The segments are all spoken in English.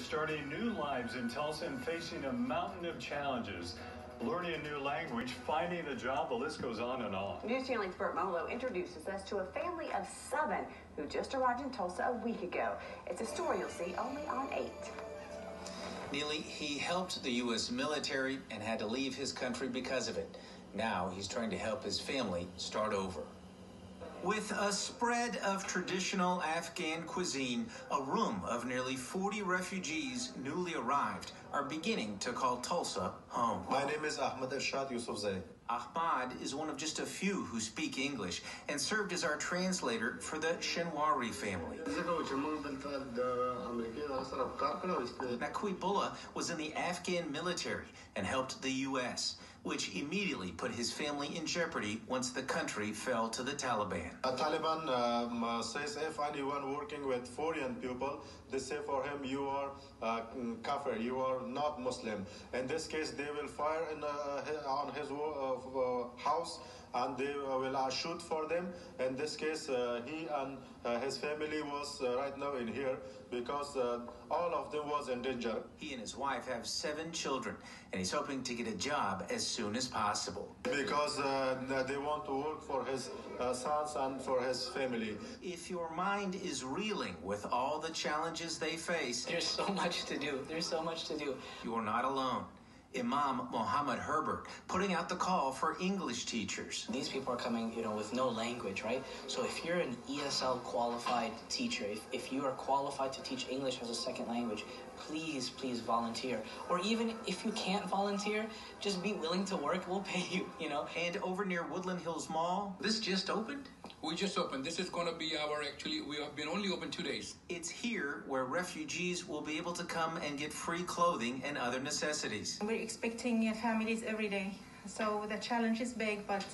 starting new lives in Tulsa and facing a mountain of challenges. Learning a new language, finding a job, the list goes on and on. News Channel's Burt Molo introduces us to a family of seven who just arrived in Tulsa a week ago. It's a story you'll see only on 8. Neely, he helped the U.S. military and had to leave his country because of it. Now he's trying to help his family start over. With a spread of traditional Afghan cuisine, a room of nearly 40 refugees newly arrived are beginning to call Tulsa home. My name is Ahmad Ershad Yusufzai. Ahmad is one of just a few who speak English and served as our translator for the Shenwari family. Nakuibullah was in the Afghan military and helped the U.S., which immediately put his family in jeopardy once the country fell to the Taliban. The Taliban um, uh, says if anyone working with foreign people, they say for him, you are uh, kafir, you are not Muslim. In this case, they will fire in, uh, on his uh, house and they will uh, shoot for them. In this case, uh, he and uh, his family was right now in here because all of them was in danger. He and his wife have seven children, and he's hoping to get a job as soon as possible. Because they want to work for his sons and for his family. If your mind is reeling with all the challenges they face, there's so much to do. There's so much to do. You're not alone. Imam Mohammed Herbert putting out the call for English teachers. These people are coming, you know, with no language, right? So if you're an ESL qualified teacher, if, if you are qualified to teach English as a second language, please, please volunteer. Or even if you can't volunteer, just be willing to work. We'll pay you, you know. And over near Woodland Hills Mall, this just opened? We just opened. This is going to be our actually, we have been only open two days. It's here where refugees will be able to come and get free clothing and other necessities. We're expecting families every day. So the challenge is big, but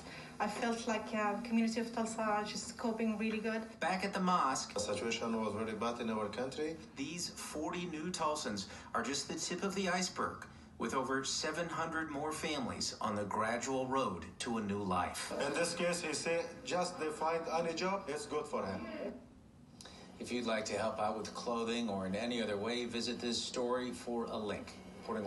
I felt like uh, community of Tulsa just coping really good. Back at the mosque, the situation was very bad in our country. These 40 new Tulsans are just the tip of the iceberg with over 700 more families on the gradual road to a new life. In this case, he said just they find any job, it's good for him. If you'd like to help out with clothing or in any other way, visit this story for a link. Reporting